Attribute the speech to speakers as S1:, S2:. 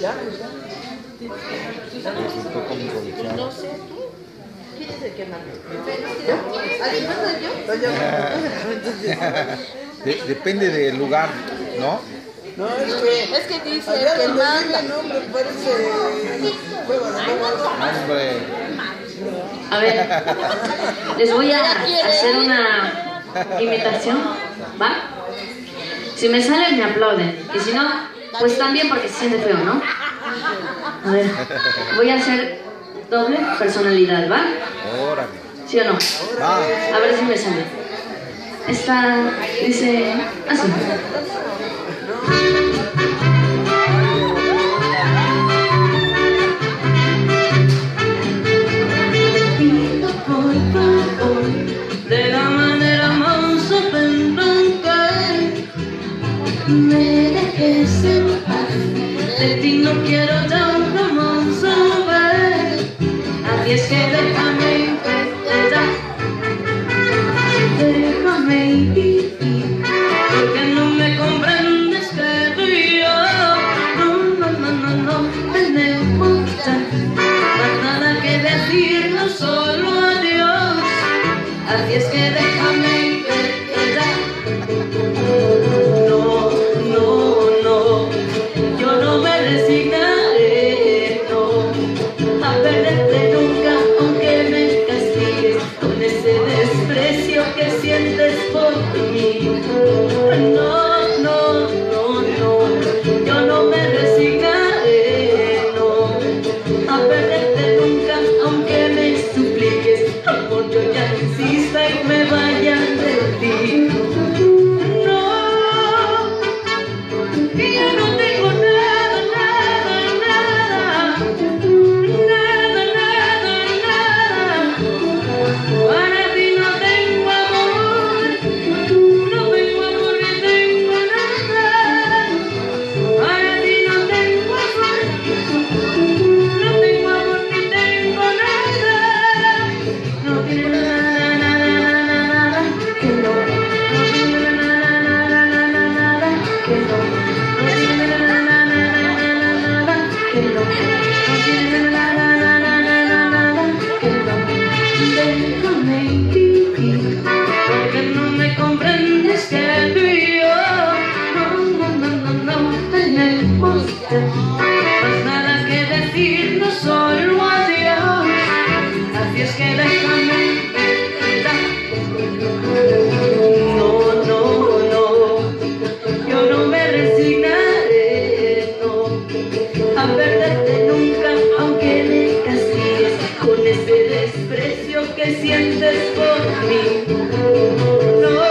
S1: ¿Ya? ¿Ya?
S2: No sé. ¿Quién es el yo?
S1: Depende del lugar, ¿no?
S3: No, es que,
S2: es que dice que manda.
S1: Hombre.
S4: A ver, les voy a hacer una imitación. ¿va? Si me salen, me aplauden. Y si no, pues también porque se siente feo, ¿no? A ver, voy a hacer doble personalidad, ¿va? ¿Sí o no? A ver si me sale. Esta dice así. me dejes en paz. De ti no quiero ya un romance, así es que déjame intentar, déjame vivir, porque no me comprendes que tú yo, no, no, no, no, no tenemos ya más nada que decirnos solo adiós, así es que déjame ഇവിടെ con ese desprecio que sientes por mí. No